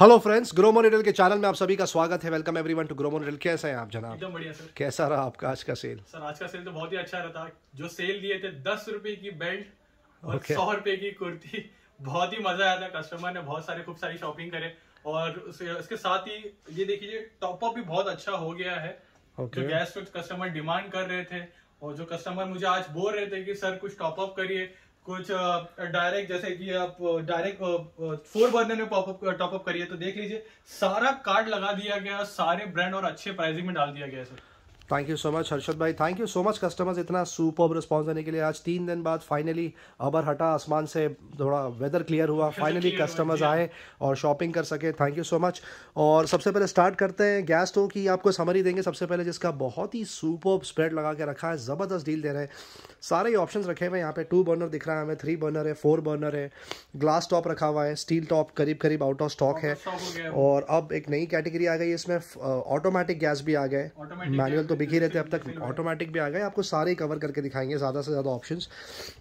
Hello friends Gromo Riddle के channel में आप सभी का स्वागत है। Welcome everyone to Gromo Riddle कैसे हैं आप जनाब? एकदम बढ़िया सर। कैसा रहा आपका आज का सेल सर आज का सेल तो बहुत ही अच्छा रहा जो सेल दिए थे दस रुपए की बेल्ट और Okay. सौ रुपए की कुर्ती बहुत ही मज़ा आया था। कस्टमर ने बहुत सारे खूब सारी शॉपिंग करे और उसके साथ ही ये देखिए टॉप अप भी बहुत अच्छा हो गया है। Okay. जो गैस कस्टमर डिमांड कर रहे थे और जो कस्टमर मुझे आज बोल रहे थे कि सर कुछ टॉप अप करिए। कुछ डायरेक्ट जैसे कि आप डायरेक्ट फोर बर्नर में पॉपअप टॉपअप करिए तो देख लीजिए, सारा कार्ड लगा दिया गया, सारे ब्रांड और अच्छे प्राइसिंग में डाल दिया गया है sir thank you so much Harshad भाई thank you so much customers इतना सुपर रिस्पॉन्स देने के लिए। आज तीन दिन बाद फाइनली अबर हटा आसमान से थोड़ा वेदर क्लियर हुआ। फाइनली कस्टमर्स हाँ। आए और शॉपिंग कर सके। थैंक यू सो मच और सबसे पहले स्टार्ट करते हैं गैस स्टोव की। आपको समरी देंगे सबसे पहले जिसका बहुत ही सुपर स्प्रेड लगा के रखा है। ज़बरदस्त डील दे रहे हैं। सारे ही ऑप्शंस रखे हुए हैं। यहाँ पे टू बर्नर दिख रहा है हमें। थ्री बर्नर है फोर बर्नर है। ग्लास टॉप रखा हुआ है। स्टील टॉप करीब करीब आउट ऑफ़ स्टॉक है। हो है। और अब एक नई कैटेगरी आ गई इसमें। ऑटोमेटिक गैस भी आ गए। मैनुअल तो ही रहते अब तक ऑटोमेटिक भी आ गए। आपको सारे कवर करके दिखाएँगे ज़्यादा से ज़्यादा ऑप्शंस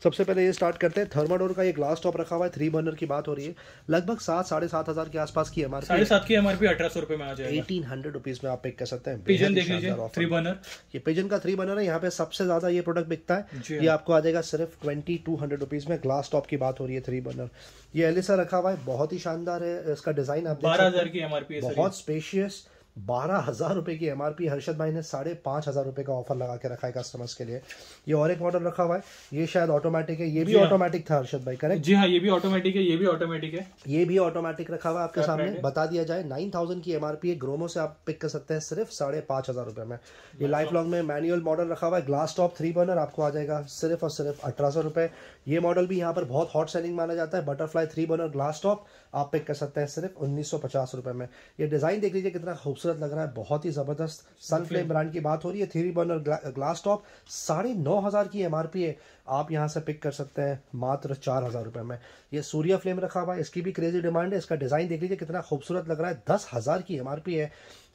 सबसे पहले ये स्टार्ट करते हैं। थर्माडोर का ये ग्लास टॉप रखा हुआ है थ्री बर्नर की बात हो रही है। लगभग सात साढ़े सात हज़ार के आसपास की एम साढ़े सात की एमआरपी अठारह सौ रुपए में आ जाएगा। एटीन हंड्रेड रुपीज़ में आप पिक कर सकते हैं। पिजन देख लीजिए थ्री बर्नर ये पिजन का थ्री बर्नर है यहाँ पे सबसे ज़्यादा ये प्रोडक्ट बिकता है। ये आपको आ जाएगा सिर्फ़ ट्वेंटी टू हंड्रेड रुपीज़ में। ग्लास टॉप की बात हो रही है थ्री बर्नर ये एलिसा रखा हुआ है बहुत ही शानदार है। इसका डिज़ाइन आप बारह हज़ार की एमआरपी है सर। बहुत स्पेशियस बारह हज़ार रुपए की एमआरपी हर्षद भाई ने साढ़े पाँच हज़ार रुपए का ऑफ़र लगा के रखा है कस्टमर्स के लिए। ये और एक मॉडल रखा हुआ है। ये शायद ऑटोमेटिक है। ये भी जी हाँ। ऑटोमेटिक था हर्षद भाई करेक्ट जी हाँ ये भी ऑटोमेटिक है ये भी ऑटोमेटिक है। ये भी ऑटोमेटिक रखा हुआ है आपके सामने। बता दिया जाए नाइन थाउज़ेंड की एमआरपी है। ग्रोमो से आप पिक कर सकते हैं सिर्फ़ साढ़े पाँच हज़ार रुपए में। ये लाइफ लॉन्ग में मैनुअल मॉडल रखा हुआ है। ग्लास टॉप थ्री बर्नर आपको आ जाएगा सिर्फ़ और सिर्फ़ अठारह सौ रुपए। ये मॉडल भी यहाँ पर बहुत हॉट सेलिंग माना जाता है। Butterfly three burner glass top आप पिक कर सकते हैं सिर्फ़ उन्नीस सौ में। ये डिज़ाइन देख लीजिए कितना खूबसूरत लग रहा है बहुत ही ज़बरदस्त। सन फ्लेम ब्रांड की बात हो रही है थ्री बर्नर ग्लास टॉप साढ़े नौ हज़ार की एमआरपी है। आप यहाँ से पिक कर सकते हैं मात्र चार हज़ार रुपए में। ये सूर्य फ्लेम रखा हुआ है इसकी भी क्रेजी डिमांड है इसका डिज़ाइन देख लीजिए कितना खूबसूरत लग रहा है दस हज़ार की एमआरपी है।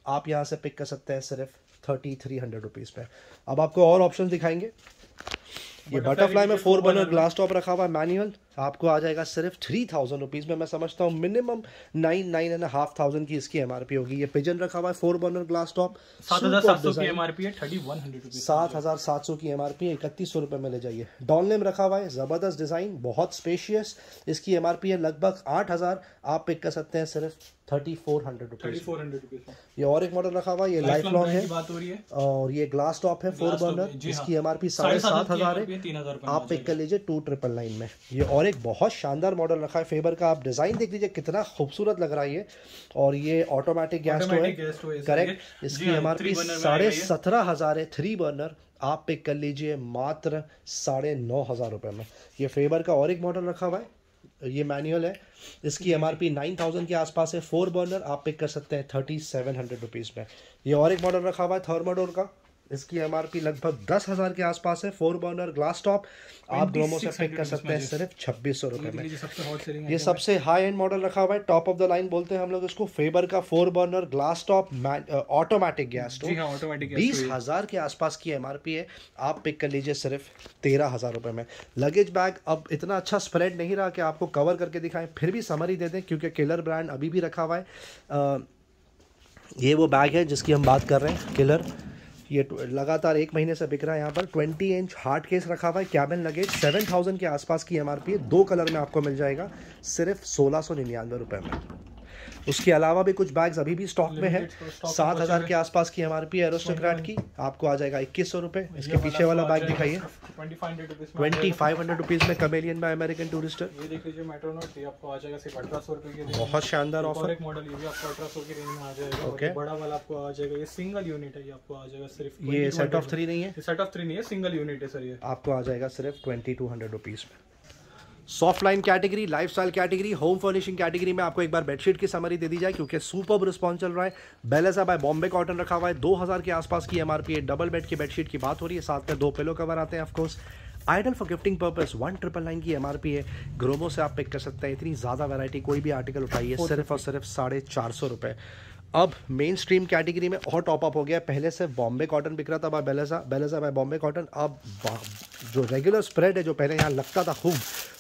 आप यहाँ से पिक कर सकते हैं सिर्फ़ थर्टी थ्री हंड्रेड रुपीज़ पे। अब आपको और ऑप्शन दिखाएँगे। ये बटरफ्लाई में फोर बर्नर ग्लास टॉप रखा हुआ है मैनुअल आपको आ जाएगा सिर्फ़ थ्री थाउज़ेंड रुपीज़ में। मैं समझता हूँ minimum nine nine and half thousand की इसकी एमआरपी होगी। ये पिजन रखा हुआ है फोर बर्नर ग्लास टॉप सात हज़ार सात सौ की एमआरपी है थर्टी वन हंड्रेड सात हज़ार सात सौ की एमआरपी इकतीस सौ रुपये में ले जाइए। डॉनलेम रखा हुआ है ज़बरदस्त डिज़ाइन बहुत स्पेशियस इसकी एमआरपी है लगभग आठ हज़ार आप पिक कर सकते हैं सिर्फ़ thirty four hundred rupees four hundred rupees ये और एक मॉडल रखा हुआ ये लाइफ लॉन्ग है। हो है। और ये ग्लास टॉप है फोर बर्नर है, जी हाँ। इसकी एमआरपी साढ़े सात हज़ार है। आप पिक कर लीजिए टू ट्रिपल नाइन में। ये और एक बहुत शानदार मॉडल रखा है। फेबर का आप डिज़ाइन देख लीजिए कितना खूबसूरत लग रहा है ये। और ये ऑटोमेटिक गैस स्टोव है। करेक्ट इसकी जी हाँ, एमआरपी three burner में साढ़े सत्रह हज़ार है थ्री बर्नर आप पिक कर लीजिए मात्र साढ़े नौ हज़ार रुपए में। ये फेबर का और एक मॉडल रखा हुआ है। ये मैनुअल है। इसकी एमआरपी नाइन थाउज़ेंड के आसपास है। फोर बर्नर आप पिक कर सकते हैं थर्टी सेवन हंड्रेड रुपीज़ में। ये और एक मॉडल रखा हुआ है थर्माडोर का। इसकी एमआरपी लगभग दस हज़ार के आसपास है। फोर बर्नर ग्लास टॉप आप ग्रोमो से पिक कर सकते हैं। सिर्फ़ छब्बीस सौ रुपये में। ये सबसे हाई एंड मॉडल रखा हुआ है। टॉप ऑफ़ द लाइन बोलते हैं हम लोग इसको। फेबर का four burner glass top automatic gas हाँ बीस हज़ार के आसपास की एमआरपी है। आप पिक कर लीजिए सिर्फ़ तेरह हज़ार रुपए में। लगेज बैग अब इतना अच्छा स्प्रेड नहीं रहा कि आपको कवर करके दिखाएँ। फिर भी समरी दे दें क्योंकि किलर ब्रांड अभी भी रखा हुआ है। ये वो बैग है जिसकी हम बात कर रहे हैं। किलर ये लगातार एक महीने से बिक रहा है यहाँ पर। 20 इंच हार्ड केस रखा हुआ है, कैबिन लगेज 7000 के आसपास की एमआरपी है। दो कलर में आपको मिल जाएगा, सिर्फ़ सोलह सौ निन्यानवे रुपये में। उसके अलावा भी कुछ बैग्स अभी भी स्टॉक में है। सात हज़ार के आसपास की एमआरपी है एरोस्टोक्रेट की। आपको आ जाएगा इक्कीस सौ रुपये इसके पीछे वाला बैग दिखाइए। ट्वेंटी फाइव हंड्रेड रुपीज़ में कमेलियन में अमेरिकन टूरिस्टर ये देख लीजिए मेट्रोनॉट ये आपको आ जाएगा सिर्फ़ अठारह सौ रुपए की बहुत शानदार ऑफ़र एक मॉडल ये भी आपको अठारह सौ की रेंज में आ जाएगा। और बड़ा वाला आपको आ जाएगा। ये सिंगल यूनिट है ये आपको आ जाएगा सिर्फ़ ये सेट ऑफ़ थ्री नहीं है। सेट ऑफ़ थ्री नहीं है सिंगल यूनिट है सर ये। आपको आ जाएगा सिर्फ़ ट्वेंटी टू हंड्रेड रुपीज़ में। Soft line category lifestyle category home furnishing category में आपको एक बार बेडशीट की समरी दे दी जाए क्योंकि सुपर रिस्पॉन्स चल रहा है। बेलेसा बाय बॉम्बे कॉटन रखा हुआ है। 2000 के आसपास की एमआरपी है। डबल बेड की बेडशीट की बात हो रही है। साथ में दो पिलो कवर आते हैं of course ideal for gifting purpose one triple nine की एमआरपी है। ग्रोमो से आप पिक कर सकते हैं। इतनी ज़्यादा वैरायटी कोई भी आर्टिकल उठाइए सिर्फ़ और सिर्फ़ साढ़े चार सौ रुपये अब मेन स्ट्रीम कैटेगरी में और टॉप अप हो गया। पहले से बॉम्बे कॉटन बिक रहा था by Belessa Belessa by Bombay cotton अब जो रेगुलर स्प्रेड है जो पहले यहाँ लगता था खूब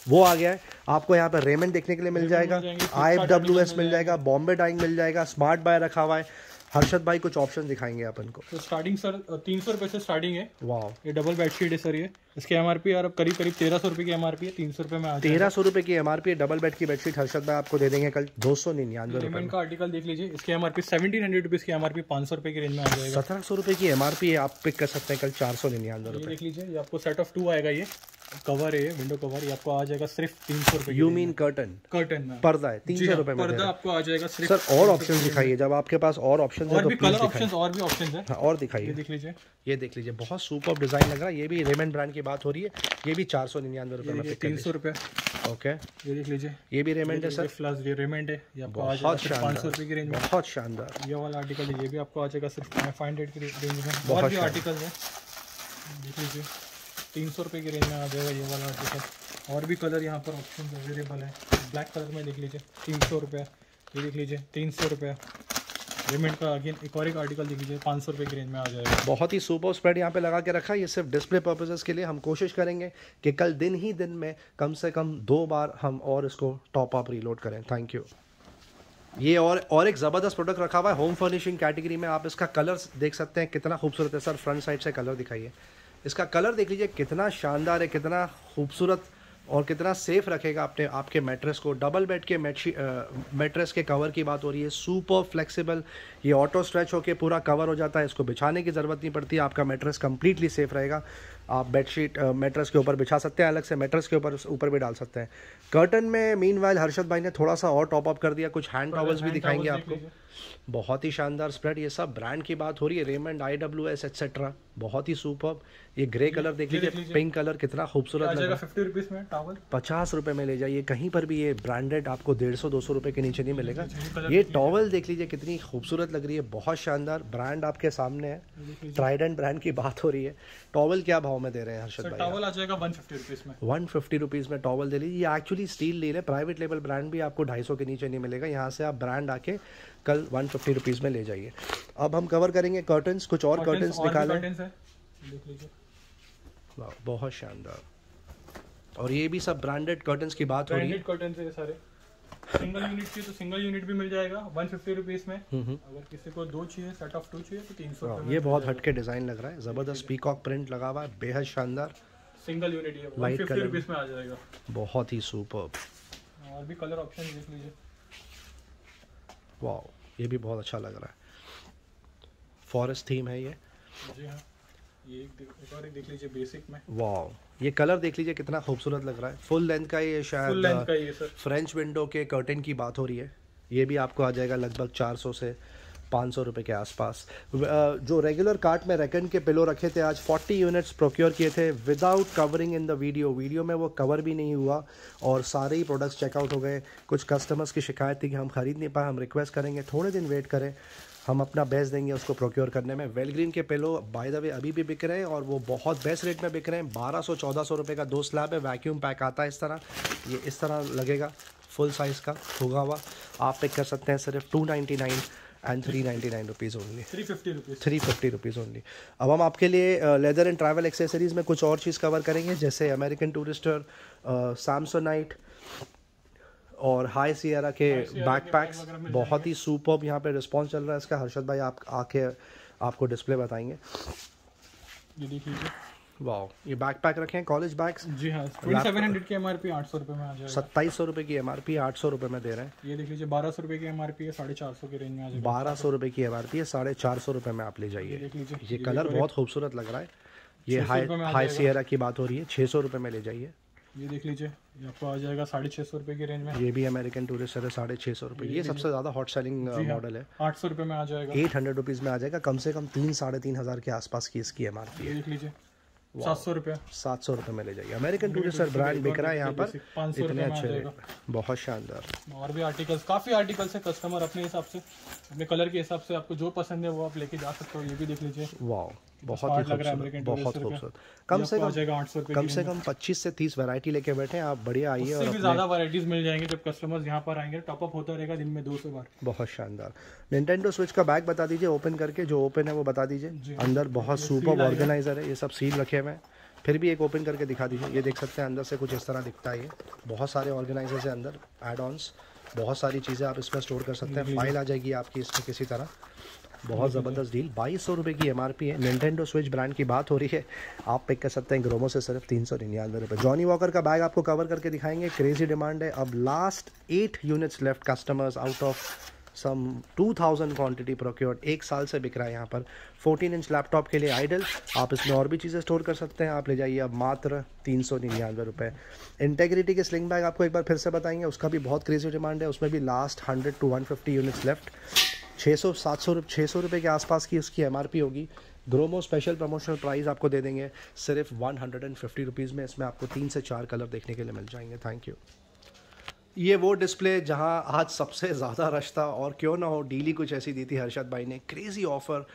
वो आ गया है। आपको यहाँ पर रेमेंड देखने के लिए मिल जाएगा आई एफ़ डब्ल्यू एस मिल जाएगा बॉम्बे डाइंग मिल जाएगा स्मार्ट बाय रखा हुआ है। हर्षद भाई कुछ ऑप्शन दिखाएँगे अपन को। तो स्टार्टिंग सर तीन सौ रुपये से स्टार्टिंग है। वाह ये डबल बेडशीट है सर ये। इसकी एमआरपी यार अब करीब करीब तेरह सौ रुपये की एमआरपी है तीन सौ रुपये में तेरह सौ रुपये की एमआरपी डबल बेड की बेडशीट हर्षद भाई आपको दे देंगे कल दो सौ निन्यानवे रुपये का आर्टिकल देख लीजिए इसकी एमआरपी सेवनटीन हंड्रेड रुपीज़ की एमआरपी पाँच सौ रुपये की रेंज में आ जाएगा। सत्रह सौ रुपये की एमआरपी है आप पिक कर सकते हैं कल चार सौ निन्यानवे रुपये। देख लीजिए आपको सेट ऑफ़ टू आएगा ये। कवर है विंडो कवर ये आपको आ जाएगा सिर्फ़ तीन सौ रुपये यू मीन कर्टन कर्टन पर्दा है तीन सौ हाँ, रुपये पर्दा आपको आ जाएगा सिर्फ़ सर और ऑप्शन दिखाइए जब आपके पास और ऑप्शन है और तो भी कलर ऑप्शंस और भी ऑप्शंस है। हाँ और दिखाइए। देख लीजिए। ये देख लीजिए बहुत सुपर डिज़ाइन लग रहा है ये भी रेमन ब्रांड की बात हो रही है ये भी चार सौ निन्यानवे रुपये कर तीन सौ रुपये लीजिए। ओके ये देख लीजिए। ये भी रेमंड है सर प्लस ये रेमेंड है ये आपको आ बहुत जाएगा पाँच सौ रुपये की शानदार रेंज में। बहुत शानदार। ये वाला आर्टिकल है ये भी आपको आ जाएगा सिर्फ़ फाइव हंड्रेड की रेंज में। बहुत भी आर्टिकल है। देख लीजिए। तीन सौ रुपये की रेंज में आ जाएगा ये वाला आर्टिकल और भी कलर यहाँ पर ऑप्शन अवेलेबल है। ब्लैक कलर में देख लीजिए, तीन सौ रुपये ये देख लीजिए, तीन सौ रुपये रेमेंड का अगेन एक और एक आर्टिकल देख लीजिए, पाँच सौ रुपये की रेंज में आ जाएगा। बहुत ही सुपर स्प्रेड यहाँ पे लगा के रखा है। ये सिर्फ़ डिस्प्ले पर्पसेस के लिए हम कोशिश करेंगे कि कल दिन ही दिन में कम से कम दो बार हम और इसको टॉप अप रीलोड करें। थैंक यू ये और और एक ज़बरदस्त प्रोडक्ट रखा हुआ है होम फर्निशिंग कैटेगरी में। आप इसका कलर देख सकते हैं, कितना खूबसूरत है। सर फ्रंट साइड से कलर दिखाइए। इसका कलर देख लीजिए, कितना शानदार है, कितना खूबसूरत और कितना सेफ़ रखेगा अपने आपके मैट्रेस को। डबल बेड के मैट्रेस के कवर की बात हो रही है। सुपर फ्लेक्सिबल ये ऑटो स्ट्रेच होके पूरा कवर हो जाता है, इसको बिछाने की ज़रूरत नहीं पड़ती, आपका मैट्रेस कम्प्लीटली सेफ़ रहेगा। आप बेडशीट मैट्रेस के ऊपर बिछा सकते हैं अलग से मैट्रेस के ऊपर ऊपर भी डाल सकते हैं। कर्टन में मीन वाइल हर्षद भाई ने थोड़ा सा और टॉप अप कर दिया कुछ हैंड टॉवल्स भी दिखाएँगे आपको। बहुत ही शानदार स्प्रेड ये सब ब्रांड की बात हो रही है Raymond I W S etcetera बहुत ही सुपर ये ग्रे कलर देख लीजिए। पिंक कलर कितना खूबसूरत लग। रहा है पचास रुपए में ले जाइए कहीं पर भी ये ब्रांडेड आपको डेढ़ सौ दो सौ रुपये के नीचे नहीं मिलेगा। ये टॉवल देख लीजिए कितनी खूबसूरत लग रही है बहुत शानदार। ब्रांड आपके सामने है। ट्राइडेंट ब्रांड की बात हो रही है। टॉवल क्या भाव में दे रहे हैं हर्षद भाई टावल आ जाएगा वन फिफ्टी रुपीज़ में। वन फिफ्टी रुपीज़ में टॉवल दे लीजिए। ये एक्चुअली स्टील लील है। प्राइवेट लेवल ब्रांड भी आपको ढाई सौ के नीचे नहीं मिलेगा। यहाँ से आप ब्रांड आके कल वन फिफ्टी रुपीज़ में ले जाइए। अब हम कवर करेंगे कर्टन्स कुछ और कर्टन्स निकालें। बहुत शानदार। और ये भी सब ब्रांडेड कर्टन्स की बात हो रही है। सारे। सिंगल यूनिट चाहिए तो सिंगल यूनिट भी मिल जाएगा वन फिफ्टी रुपीज़ में। हम्म, अगर किसी को दो चाहिए सेट ऑफ़ टू चाहिए तो तीन सौ ये बहुत हटके डिज़ाइन लग रहा है। ज़बरदस्त पीकॉक प्रिंट लगा हुआ है बेहद शानदार। सिंगल यूनिट ये colour रुपीज़ में आ जाएगा। बहुत ही सुपर और भी कलर ऑप्शन देख लीजिए। वाह ये भी बहुत अच्छा लग रहा है। फॉरेस्ट थीम है ये। जी हाँ। ये एक एक और एक देख लीजिए बेसिक में। वाह ये कलर देख लीजिए कितना खूबसूरत लग रहा है। फुल लेंथ का ये फुल लेंथ शायद का ये सर फ्रेंच विंडो के कर्टन की बात हो रही है। ये भी आपको आ जाएगा लगभग 400 से 500 रुपए के आसपास। जो रेगुलर कार्ट में रेकन के पिलो रखे थे आज 40 यूनिट्स प्रोक्योर किए थे without covering in the video video में वो कवर भी नहीं हुआ और सारे ही प्रोडक्ट्स चेकआउट हो गए। कुछ कस्टमर्स की शिकायत थी कि हम खरीद नहीं पाए हम रिक्वेस्ट करेंगे थोड़े दिन वेट करें। हम अपना बेस्ट देंगे उसको प्रोक्योर करने में। वेलग्रीन के पेलो बाय द वे अभी भी बिक रहे हैं और वो बहुत बेस्ट रेट में बिक रहे हैं। बारह सौ चौदह सौ रुपये का दो स्लैब है वैक्यूम पैक आता है इस तरह। ये इस तरह लगेगा फुल साइज़ का होगा हुआ। आप पिक कर सकते हैं सिर्फ़ two ninety nine and three ninety nine rupees only three fifty rupees three fifty rupees only अब हम आपके लिए लेदर एंड ट्रैवल एक्सेसरीज़ में कुछ और चीज़ कवर करेंगे जैसे अमेरिकन टूरिस्टर सैमसोनाइट और हाई सियरा के High Sierra backpacks bag वगैरह मिल बहुत ही सुपर यहाँ पे रिस्पॉन्स चल रहा है इसका। हर्षद भाई आप आके आपको डिस्प्ले बताएँगे। ये लीजिए ये बैक पैक रखे हैं कॉलेज बैग्स जी हाँ सेवन हंड्रेड की एम आर पी आठ सौ रुपये में आ जाएगा। सत्ताईस सौ रुपये की एम आर पी आठ सौ रुपये में दे रहे हैं। ये देख लीजिए बारह सौ रुपये की एम आर पी है साढ़े चार सौ की रेंज में आ जाएगा। बारह सौ रुपये की एम आर पी है साढ़े चार सौ रुपये में आप ले जाइए। देख लीजिए। ये कलर बहुत खूबसूरत लग रहा है। ये हाई हाई। सियरा की बात हो रही है छः सौ रुपये में ले जाइए। ये देख लीजिए ये आपको आ जाएगा साढ़े छः सौ रुपये की रेंज में। ये भी अमेरिकन टूरिस्ट है साढ़े छः सौ रुपये ये सबसे ज़्यादा हॉट सेलिंग। मॉडल है आठ सौ रुपये में आ जाएगा। एट हंड्रेड रुपीज़ में आ जाएगा कम से कम तीन साढ़े तीन हज़ार के आसपास की इसकी एम आर पी ये है देख लीजिए। सात सौ रुपये। सात सौ रुपये में ले जाइए। अमेरिकन टूरिस्टर ब्रांड बिक रहा है यहाँ पर। इतने अच्छे रेट बहुत शानदार। और भी आर्टिकल्स काफ़ी आर्टिकल्स है कस्टमर अपने हिसाब से। अपने कलर के हिसाब से आपको जो पसंद है वो आप लेके जा सकते हो ये भी देख लीजिए। वाह बहुत ही खूबसूरत बहुत खूबसूरत। कम से कम कम से कम 25 से 30 वैरायटी लेके बैठे आप बढ़िया आइए और भी ज़्यादा वैरायटीज मिल जाएँगे जब कस्टमर्स यहाँ पर आएँगे। टॉप अप होता रहेगा दिन में दो सौ बार। बहुत शानदार। निंटेंडो स्विच का बैग बता दीजिए ओपन करके जो ओपन है वो बता दीजिए। अंदर बहुत सुपर ऑर्गेनाइजर है ये सब सील रखे हुए हैं फिर भी एक ओपन करके दिखा दीजिए। ये देख सकते हैं अंदर से कुछ इस तरह दिखता है ये। बहुत सारे ऑर्गेनाइजर है अंदर एड ऑन्स बहुत सारी चीज़ें आप इसमें स्टोर कर सकते हैं। फ़ाइल आ जाएगी आपकी इसमें किसी तरह। बहुत ज़बरदस्त डील बाईस सौ रुपये की एमआरपी है। निंटेंडो स्विच ब्रांड की बात हो रही है। आप पिक कर सकते हैं ग्रोमो से सिर्फ़ तीन सौ निन्यानवे रुपये जॉनी वॉकर का बैग आपको कवर करके दिखाएँगे। क्रेजी डिमांड है। अब last eight units left customers out of some 2000 quantity procured एक साल से बिक रहा है यहाँ पर। 14 इंच लैपटॉप के लिए आइडल आप इसमें और भी चीज़ें स्टोर कर सकते हैं। आप ले जाइए अब मात्र तीन सौ निन्यानवे रुपये इंटेग्रिटी के स्लिंग बैग आपको एक बार फिर से बताएँगे, उसका भी बहुत क्रेजी डिमांड है। उसमें भी last hundred to one fifty units left छः सौ, सात सौ छः सौ रुपये के आसपास की उसकी एम होगी। ग्रोमो स्पेशल प्रमोशनल प्राइस आपको दे देंगे। सिर्फ़ one hundred and fifty rupees में इसमें आपको तीन से चार कलर देखने के लिए मिल जाएँगे। थैंक यू ये वो डिस्प्ले जहाँ आज सबसे ज़्यादा रश था और क्यों ना हो डीली कुछ ऐसी दी थी हर्षद भाई ने। Crazy offer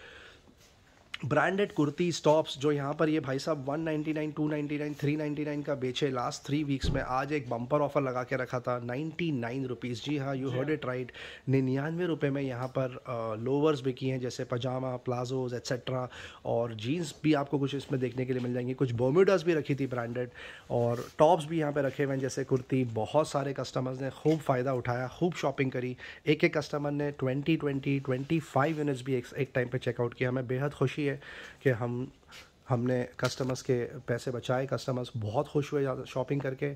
branded kurti stops जो यहाँ पर ये भाई साहब 199, 299, 399 का बेचे लास्ट थ्री वीक्स में आज एक बम्पर ऑफ़र लगा के रखा था नाइन्टी नाइन रुपीज़ जी हाँ यू हर्ड इट राइट निन्यानवे रुपये में यहाँ पर लोवर्स बिकी हैं जैसे पजामा प्लाजोज एट्सेट्रा और जीन्स भी आपको कुछ इसमें देखने के लिए मिल जाएँगी। कुछ बोम्यूडर्स भी रखी थी ब्रांडेड और टॉप्स भी यहाँ पर रखे हुए हैं जैसे कुर्ती। बहुत सारे कस्टमर्स ने खूब फ़ायदा उठाया खूब शॉपिंग करी। एक एक कस्टमर ने twenty twenty twenty five units भी एक टाइम पर चेकआउट किया। हमें बेहद खुशी है कि हम हमने कस्टमर्स के पैसे बचाए कस्टमर्स बहुत खुश हुए शॉपिंग करके।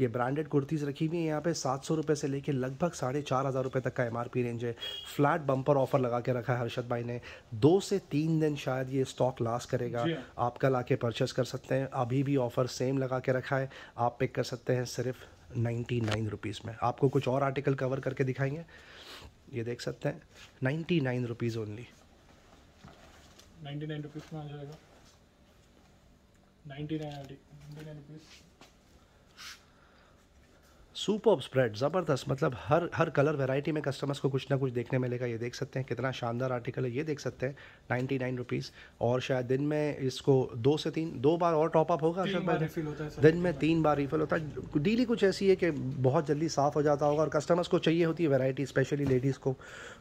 ये ब्रांडेड कुर्तीज़ रखी हुई हैं यहाँ पे सात सौ रुपये से लेके लगभग साढ़े चार हज़ार रुपये तक का एमआरपी रेंज है। फ्लैट बम्पर ऑफ़र लगा के रखा है हर्षद भाई ने। दो से तीन दिन शायद ये स्टॉक लास्ट करेगा। आप कल आके परचेस कर सकते हैं। अभी भी ऑफ़र सेम लगा के रखा है। आप पिक कर सकते हैं सिर्फ़ नाइन्टी नाइन रुपीज़ में। आपको कुछ और आर्टिकल कवर करके दिखाएँगे? ये देख सकते हैं। Ninety nine rupees only ninety nine rupees में आ जाएगा। Ninety nine ninety nine rupees super spread ज़बरदस्त। मतलब हर हर कलर वैरायटी में कस्टमर्स को कुछ ना कुछ देखने मिलेगा। ये देख सकते हैं कितना शानदार आर्टिकल है। ये देख सकते हैं नाइन्टी नाइन रुपीज़ और शायद दिन में इसको दो से तीन दो बार और टॉप अप होगा दिन में तीन बार रिफिल होता है। डीली कुछ ऐसी है कि बहुत जल्दी साफ़ हो जाता होगा और कस्टमर्स को चाहिए होती है वैरायटी स्पेशली लेडीज़ को।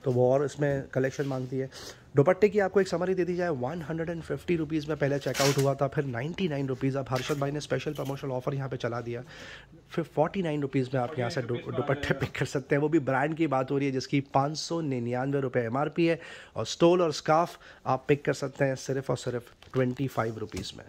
तो वो और इसमें कलेक्शन मांगती है। दुपट्टे की आपको एक समरी दे दी जाए। One hundred and fifty rupees में पहले चेकआउट हुआ था, फिर नाइन्टी नाइन रुपीज़ अब हर्षद भाई ने स्पेशल प्रमोशनल ऑफ़र यहाँ पे चला दिया। फिर फोर्टी नाइन रुपीज़ में आप यहाँ से दुपट्टे पिक कर सकते हैं। वो भी ब्रांड की बात हो रही है, जिसकी पाँच सौ निन्यानवे रुपये एम आर पी है और स्टोल और स्काफ आप पिक कर सकते हैं सिर्फ़ और सिर्फ़ ट्वेंटी फाइव रुपीज़ में।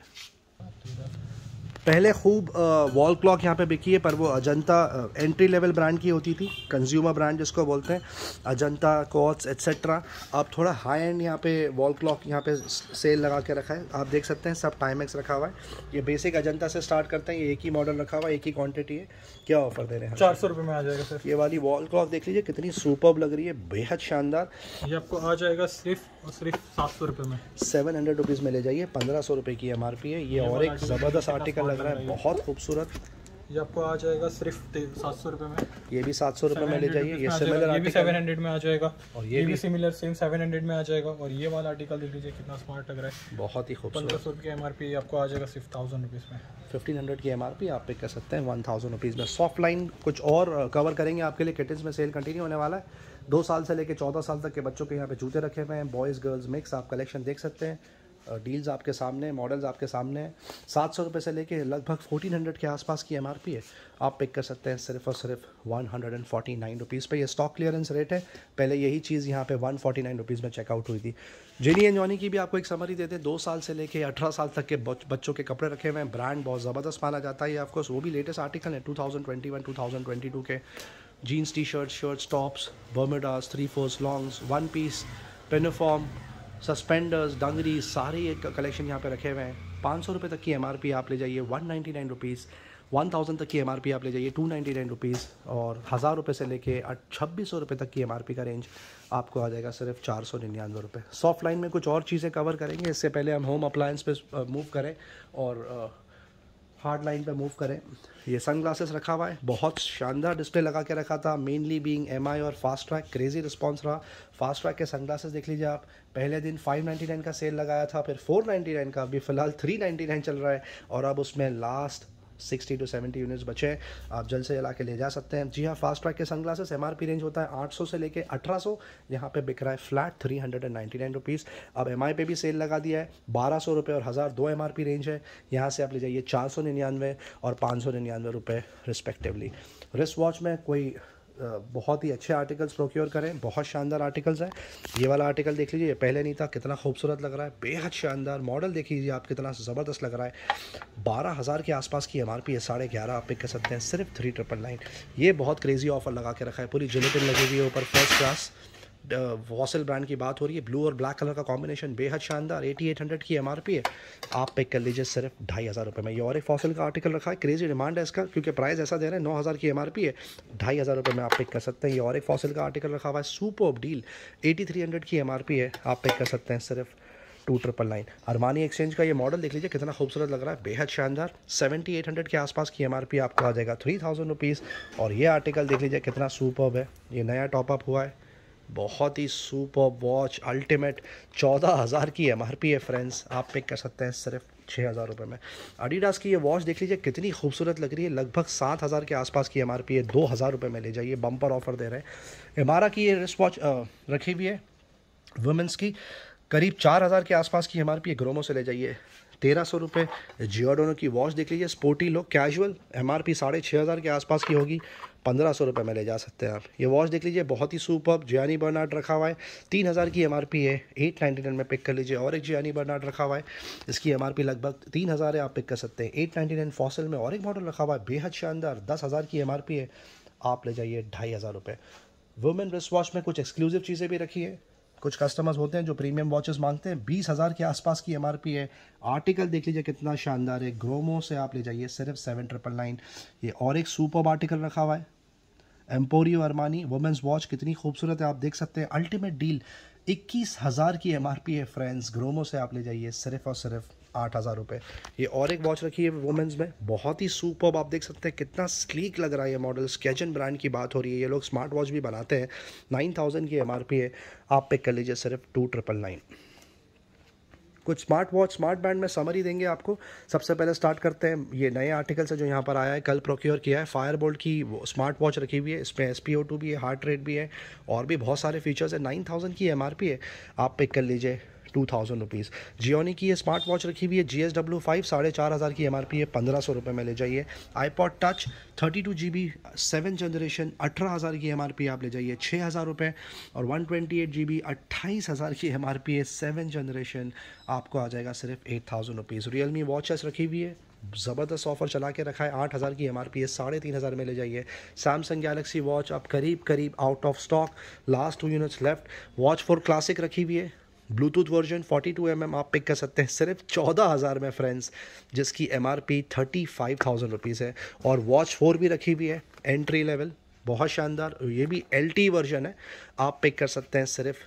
पहले खूब वॉल क्लॉक यहाँ पे बिकी है पर वो अजंता एंट्री लेवल ब्रांड की होती थी कंज्यूमर ब्रांड जिसको बोलते हैं अजंता कॉट्स एट्सेट्रा अब थोड़ा हाई एंड यहाँ पे वॉल क्लॉक यहाँ पे सेल लगा के रखा है। आप देख सकते हैं सब टाइमेक्स रखा हुआ है। ये बेसिक अजंता से स्टार्ट करते हैं ये एक ही मॉडल रखा हुआ है एक ही क्वान्टिटी है। क्या ऑफ़र दे रहे हैं? चार सौ रुपये में आ जाएगा सर। ये वाली वॉल क्लॉक देख लीजिए कितनी सुपर लग रही है बेहद शानदार। ये आपको आ जाएगा सिर्फ़ और सिर्फ़ सात सौ रुपये में। सेवन हंड्रेड रुपीज़ में ले जाइए पंद्रह सौ रुपये की एम आर पी है। ये और एक ज़बरदस्त आर्टिकल लग रहा है बहुत खूबसूरत। ये आपको आ जाएगा सिर्फ़ सात सौ रुपये में। ये भी सात सौ रुपये में ले जाइए ये सिमिलर ये भी सेवन हंड्रेड में आ जाएगा। और ये, भी सिमिलर सेम सेवन हंड्रेड में आ जाएगा। और ये वाला आर्टिकल देख लीजिए कितना स्मार्ट लग रहा है। बहुत ही खूबसूरत। पंद्रह सौ रुपये की एम आर पी आपको आ जाएगा सिर्फ़ थाउज़ेंड रुपीज़ में। फिफ्टीन हंड्रेड की एम आर पी आप पे कर सकते हैं वन थाउज़ेंड रुपीज़ में। सॉफ्ट लाइन कुछ और कवर करेंगे आपके लिए किटन्स में सेल कंटिन्यू होने वाला है। दो साल से लेकर चौदह साल तक के बच्चों के यहाँ पे जूते रखे हुए हैं। बॉयज़ गर्ल्स मिक्स आप कलेक्शन देख सकते हैं। डील्स आपके सामने मॉडल्स आपके सामने। सात सौ रुपये से लेके लगभग फोर्टीन हंड्रेड के आसपास की एमआरपी है। आप पिक कर सकते हैं सिर्फ़ और सिर्फ़ one hundred and forty nine rupees पर यह स्टॉक क्लियरेंस रेट है। पहले यही चीज़ यहाँ पे वन फोर्टी नाइन रुपीज़ में चेकआउट हुई थी। जिनी एंड जॉनी की भी आपको एक समरी देते हैं दो साल से लेके अठारह साल तक के बच्चों के कपड़े रखे हुए हैं। ब्रांड बहुत ज़बरदस्त माना जाता है। आपको वो भी लेटेस्ट आर्टिकल है two thousand twenty one two thousand twenty two के। T shirt shirts tops bermudas three fours longs one piece pinafore suspenders dungaree सारे एक कलेक्शन यहाँ पे रखे हुए हैं। पाँच सौ रुपये तक की एमआरपी आप ले जाइए one ninety nine rupees one thousand तक की एमआरपी आप ले जाइए टू नाइन्टी नाइन रुपीज़ और हज़ार रुपये से लेके छब्बीस सौ रुपये तक की एम का रेंज आपको आ जाएगा सिर्फ़ चार सौ निन्यानवे रुपये सॉफ्ट लाइन में कुछ और चीज़ें कवर करेंगे, इससे पहले हम होम अप्लायंस पे मूव करें और हार्ड लाइन पे मूव करें। ये सन ग्लासेस रखा हुआ है। बहुत शानदार डिस्प्ले लगा के रखा था। मेनली बीइंग एमआई और फास्ट ट्रैक क्रेजी रिस्पॉन्स रहा। फास्ट ट्रैक के सन ग्लासेस देख लीजिए आप। पहले दिन 599 का सेल लगाया था, फिर 499 का। अभी फ़िलहाल 399 चल रहा है। और अब उसमें last sixty two seventy units बचे हैं। आप जल्द से जला के ले जा सकते हैं। जी हाँ फास्ट ट्रैक के सन ग्लासेस एम रेंज होता है आठ सौ से लेकर अठारह सौ। यहाँ पर बिक रहा है flat three hundred and ninety nine rupees अब एम पे भी सेल लगा दिया है। बारह सौ रुपये और हज़ार दो एमआरपी रेंज है। यहाँ से आप ले जाइए चार सौ निन्यानवे और पाँच सौ निन्यानवे रुपये रिस्पेक्टिवली रिस्ट वॉच में कोई बहुत ही अच्छे आर्टिकल्स प्रोक्योर करें, बहुत शानदार आर्टिकल्स हैं। ये वाला आर्टिकल देख लीजिए पहले नहीं था, कितना खूबसूरत लग रहा है, बेहद शानदार मॉडल देख लीजिए आप, कितना ज़बरदस्त लग रहा है। बारह हज़ार के आसपास की एम आर पी है, साढ़े ग्यारह आप पिक कर सकते हैं, सिर्फ़ थ्री ट्रिपल नाइन ये बहुत क्रेजी ऑफ़र लगा के रखा है, पूरी जिलेटिन लगी हुई है ऊपर फ़र्स्ट क्लास वॉसल ब्रांड की बात हो रही है। ब्लू और ब्लैक कलर का कॉम्बिनेशन बेहद शानदार। एटी एट हंड्रेड की एमआरपी है। आप पिक कर लीजिए सिर्फ़ ढाई हज़ार रुपये में। ये और एक फॉसल का आर्टिकल रखा है। क्रेजी डिमांड है इसका, क्योंकि प्राइस ऐसा दे रहे हैं, नौ हज़ार की एमआरपी है। ढाई हज़ार रुपये में आप पिक कर सकते हैं। ये और एक फॉसल का आर्टिकल रखा हुआ है। सुपर डील एटी की एमआरपी है। आप पिक कर सकते हैं सिर्फ़ two triple nine Armani Exchange का ये मॉडल देख लीजिए, कितना खूबसूरत लग रहा है। बेहद शानदार। सेवेंटी एट हंड्रेड के आसपास की एमआरपी आपको आ जाएगा। थ्री थाउज़ेंड रुपीज़ और ये आर्टिकल देख लीजिए, कितना सुपर है। ये नया टॉपअप हुआ है। बहुत ही सुपर वॉच अल्टीमेट चौदह हज़ार की एम है फ्रेंड्स आप पिक कर सकते हैं सिर्फ़ छः हज़ार रुपये में। अडीडास की ये वॉच देख लीजिए, कितनी खूबसूरत लग रही है। लगभग सात हज़ार के आसपास की एम आर पी है। दो हज़ार रुपये में ले जाइए बम्पर ऑफ़र दे रहे हैं। एमारा की ये रिस्ट वॉच रखी हुई है वुमेंस की। करीब चार हज़ार के आसपास की एम आर पी है, ग्रोमो से ले जाइए। तेरह सौ रुपये जियोडोनो की वॉच देख लीजिए। Sporty low casual M R P साढ़े छः हज़ार के आसपास की होगी। पंद्रह सौ रुपये में ले जा सकते हैं आप। ये वॉच देख लीजिए, बहुत ही सुपर जियानी बर्नाड रखा हुआ है। तीन हज़ार की एम आर पी है एट नाइन्टी नाइन में पिक कर लीजिए, और एक जियानी बर्नाड रखा हुआ है। इसकी एम आर पी लगभग तीन हज़ार है, आप पिक कर सकते हैं। एट नाइन्टी नाइन फॉसल में और एक मॉडल रखा हुआ है, बेहद शानदार, दस हज़ार की एम आर पी है। आप ले जाइए ढाई हज़ार रुपये वुमेन रिस्ट वॉच में कुछ एक्सक्लूसिव चीज़ें भी रखी है। कुछ कस्टमर्स होते हैं जो प्रीमियम वॉचेस मांगते हैं। बीस हज़ार के आसपास की एमआरपी है। आर्टिकल देख लीजिए कितना शानदार है। ग्रोमो से आप ले जाइए, सिर्फ़ सेवन ट्रिपल नाइन ये और एक सुपर आर्टिकल रखा हुआ है। एम्पोरियो अरमानी वुमेंस वॉच कितनी खूबसूरत है, आप देख सकते हैं। अल्टीमेट डील इक्कीस हज़ार की एमआरपी है फ्रेंड्स ग्रोमो से आप ले जाइए, सिर्फ़ और सिर्फ़। आठ हज़ार रुपये ये और एक वॉच रखी है वुमेंस में। बहुत ही सुपर आप देख सकते हैं, कितना स्लीक लग रहा है ये मॉडल स्केचन ब्रांड की बात हो रही है। ये लोग स्मार्ट वॉच भी बनाते हैं। नाइन थाउज़ेंड की एमआरपी है। आप पिक कर लीजिए सिर्फ़ टू ट्रिपल नाइन कुछ स्मार्ट वॉच स्मार्ट बैंड में समरी देंगे आपको। सबसे पहले स्टार्ट करते हैं। ये नए आर्टिकल से जो यहाँ पर आया है, कल प्रोक्योर किया है। फायर की स्मार्ट वॉच रखी हुई है। इसमें एस भी है हार्ट रेट भी है। और भी बहुत सारे फीचर्स है। नाइन थाउज़ेंड की एम आर पी है। आप पिक कर लीजिए। टू थाउज़ेंड रुपीज़ जियोनी की ये स्मार्ट वॉच रखी हुई है जी एस डब्ल्यू फाइव साढ़े चार हज़ार की एम आर पी है, पंद्रह सौ रुपये में ले जाइए। IPod touch thirty two G B seven generation अठारह हज़ार की एम आर पी आप ले जाइए छः हज़ार रुपये और one twenty eight G B अट्ठाईस हज़ार की एम आर पी है सेवन जनरेशन आपको आ जाएगा सिर्फ़ eight thousand rupees Realme watches रखी हुई है, ज़बरदस्त ऑफ़र चला के रखा है, आठ हज़ार की एम आर पी है, साढ़े तीन हज़ार में ले जाइए। सैमसंग गैलेक्सी वॉच अब करीब करीब out of stock last two units left watch four classic रखी हुई है ब्लूटूथ वर्जन 42 टू mm आप पिक कर सकते हैं। सिर्फ़ चौदह हज़ार में फ्रेंड्स जिसकी M R P thirty five thousand rupees है। और वॉच फोर भी रखी हुई है एंट्री लेवल बहुत शानदार। ये भी एल टी वर्जन है। आप पिक कर सकते हैं सिर्फ़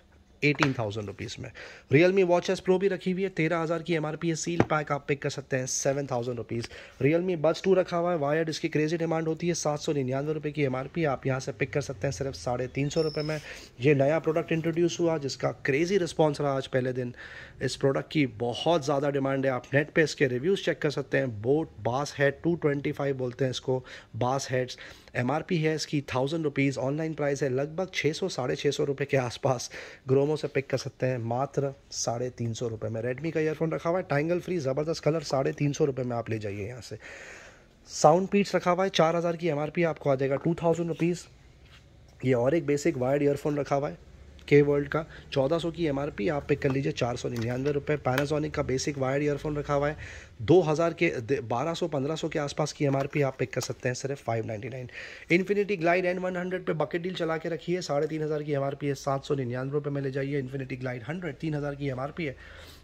एटीन थाउज़ेंड रुपीज़ में। Realme watch S pro भी रखी हुई है, तेरह हज़ार की एम आर पी है सील पैक आप पिक कर सकते हैं seven thousand rupees Realme buds two रखा हुआ है वायर्ड इसकी क्रेजी डिमांड होती है, सात सौ निन्यानवे रुपये की एम आर पी आप यहाँ से पिक कर सकते हैं, सिर्फ़ साढ़े तीन सौ रुपये में। ये नया प्रोडक्ट इंट्रोड्यूस हुआ, जिसका क्रेजी रिस्पॉन्स रहा आज पहले दिन। इस प्रोडक्ट की बहुत ज़्यादा डिमांड है, आप नेट पे इसके रिव्यूज़ चेक कर सकते हैं बोट बास हेड टू ट्वेंटी फाइव बोलते हैं इसको बास हेड्स एमआरपी है, इसकी थाउज़ेंड रुपीज़ ऑनलाइन प्राइस है, लगभग छः सौ, साढ़े छः सौ रुपये के आसपास। ग्रोमो से पिक कर सकते हैं, मात्र साढ़े तीन सौ रुपये में। रेडमी का ईयरफोन रखा हुआ है टाइंगल फ्री ज़बरदस्त कलर साढ़े तीन सौ रुपये में आप ले जाइए यहाँ से। साउंड पीट्स रखा हुआ है, चार हज़ार की एमआरपी आपको आ जाएगा टू थाउज़ेंड रुपीज़ ये और एक बेसिक वायर्ड ईयरफोन रखा हुआ है। के वर्ल्ड का 1400 की एमआरपी आप पिक कर लीजिए, चार सौ निन्यानवे रुपये पैनासोनिक का बेसिक वायर्ड ईयरफोन रखा हुआ है। 2000 के 1200 1500 के आसपास की एमआरपी आप पिक कर सकते हैं, सिर्फ़ 599 इन्फिनिटी ग्लाइड वन हंड्रेड पे बकेट डील चला के रखिए साढ़े तीन हज़ार की एमआरपी है, सात सौ निन्यानवे रुपये में ले जाइए। इन्फिनिटी ग्लाइड हंड्रेड तीन हज़ार की एमआरपी है।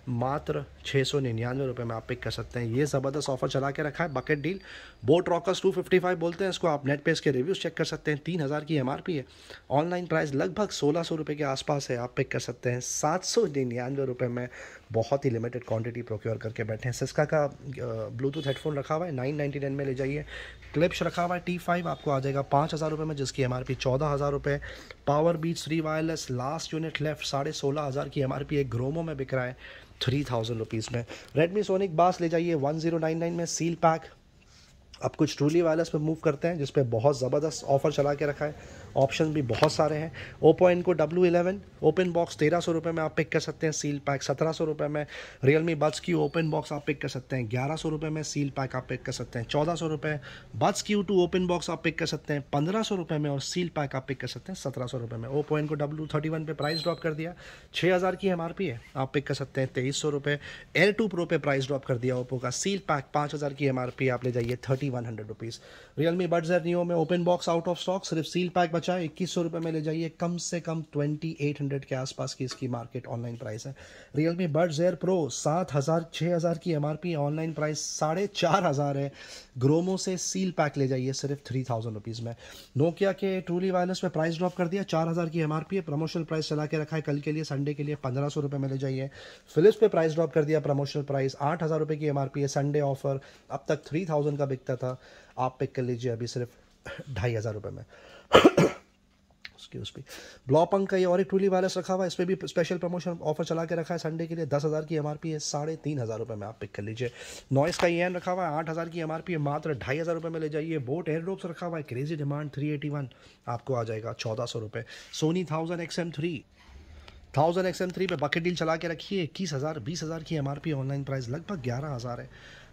मात्र छः सौ निन्यानवे रुपये में आप पिक कर सकते हैं। ये ज़बरदस्त ऑफ़र चला के रखा है bucket deal boat rockers two fifty five बोलते हैं, इसको आप नेट पे इसके रिव्यूज़ चेक कर सकते हैं। तीन हज़ार की एम आर पी है। ऑनलाइन प्राइस लगभग सोलह सौ रुपये के आसपास है, आप पिक कर सकते हैं। सात सौ निन्यानवे रुपये में बहुत ही लिमिटेड क्वांटिटी प्रोक्योर करके बैठे हैं। सिस्का का ब्लूटूथ हेडफोन रखा हुआ है नाइन नाइन्टी नाइन में ले जाइए। क्लिप्स रखा हुआ है टी फाइव आपको आ जाएगा पाँच हज़ार रुपये में, जिसकी एम आर पी चौदह हज़ार रुपये power beats three wireless last unit left साढ़े सोलह हज़ार की एम आर पी एक ग्रोमो में बिक रहा है थ्री थाउज़ेंड रुपीज़ में। रेडमी सोनिक बास ले जाइए वन ज़ीरो नाइन नाइन में सील पैक अब कुछ ट्रूली वायरलेस पे मूव करते हैं, जिसपे बहुत ज़बरदस्त ऑफ़र चला के रखा है। ऑप्शन भी बहुत सारे हैं। Oppo Enco W eleven open box तेरह सौ रुपये में आप पिक कर सकते हैं। सील पैक सत्रह सौ रुपये में रियल मी बड्स की ओपन बॉक्स आप पिक कर सकते हैं। ग्यारह सौ रुपये में सील पैक आप पिक कर सकते हैं। चौदह सौ रुपये बड्स की टू ओपन बॉक्स आप पिक कर सकते हैं। पंद्रह सौ रुपये में और सील पैक आप पिक कर सकते हैं। सत्रह सौ रुपये में। Oppo Enco W thirty one पे प्राइस ड्रॉप कर दिया। छः हज़ार की एम आर पी है। आप पिक कर सकते हैं। तेईस सौ रुपये एयर टू प्रो पे प्राइस ड्रॉप कर दिया ओप्पो का। सील पैक पाँच हज़ार की एम आर पी आप ले जाइए। Thirty one hundred rupees Realme buds air neo में open box out of stock सिर्फ़ सील पैक बचा है इक्कीस सौ रुपये में ले जाइए। कम से कम ट्वेंटी एट हंड्रेड के आसपास की इसकी मार्केट ऑनलाइन प्राइस है। Realme buds air pro सात हज़ार छः हज़ार की M R P online price साढ़े चार हज़ार है। ग्रोमो से सील पैक ले जाइए, सिर्फ़ थ्री थाउज़ेंड में। नोकिया के ट्रूली वायरलेस में प्राइस ड्रॉप कर दिया, चार हज़ार की एम आर पी है। प्रमोशनल प्राइस चला के रखा है। कल के लिए संडे के लिए पंद्रह सौ रुपये में ले जाइए। फिलिप्स पे प्राइस ड्रॉप कर दिया प्रमोशनल प्राइस आठ हज़ार की एम आर पी है। संडे ऑफ़र अब तक थ्री थाउज़ेंड का बिकता था। आप पिक कर लीजिए, अभी सिर्फ़ ढाई हज़ार रुपये में। एक्सक्यूज मी ब्लॉपंक का ये और एक ट्रूली वायरस रखा हुआ है। इस पर भी स्पेशल प्रमोशन ऑफ़र चला के रखा है। संडे के लिए दस हज़ार की एमआरपी है। साढ़े तीन हज़ार रुपये में आप पिक कर लीजिए। नॉइस का ये रखा हुआ है। आठ हज़ार की एमआरपी है। मात्र ढाई हज़ार रुपये में ले जाइए। बोट एयर ड्रोप्स रखा हुआ है। Crazy demand three eighty one आपको आ जाएगा चौदह सौ रुपये Sony thousand X M three thousand X M three पे बकेट डील चला के रखिए। इक्कीस हज़ार, बीस हज़ार की M R P online price लगभग ग्यारह हज़ार है।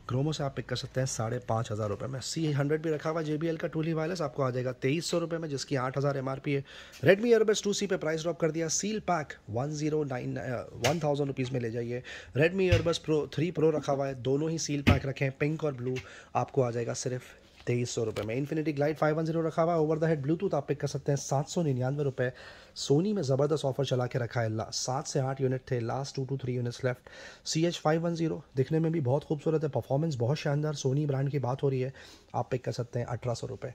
क्रोमो से आप पिक कर सकते हैं साढ़े पाँच हज़ार रुपये में। सी हंड्रेड भी रखा हुआ जे का टूली वायरलेस आपको आ जाएगा तेईस सौ रुपये में, जिसकी आठ हज़ार एम आर पी है। रेडमी एयरबेस टू सी पे प्राइस ड्रॉप कर दिया seal pack one zero nine one thousand rupees में ले जाइए। Redmi earbuds pro three pro रखा हुआ है, दोनों ही सील पैक रखे हैं पिंक और ब्लू आपको आ जाएगा सिर्फ़ तेईस सौ रुपये में। Infinity glide five one zero रखा हुआ है। ओवर द हेड ब्लूटूथ आप पिक कर सकते हैं। सात सौ निन्यानवे रुपये सोनी में ज़बरदस्त ऑफ़र चला के रखा है। सात से आठ यूनिट थे। Last two two three units left C H five one zero दिखने में भी बहुत खूबसूरत है। परफॉर्मेंस बहुत शानदार। सोनी ब्रांड की बात हो रही है। आप पिक कर सकते हैं अठारह सौ रुपये